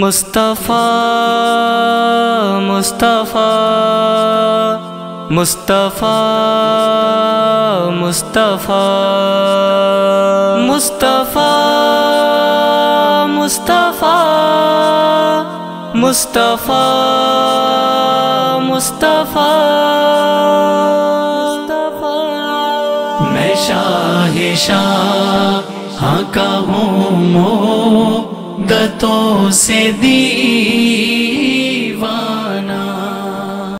مصطفیٰ مصطفیٰ مصطفیٰ مصطفیٰ مصطفیٰ مصطفیٰ مصطفیٰ مصطفیٰ، میں شاہ شاہ ہاں کا ہوں مو گتوں سے دی۔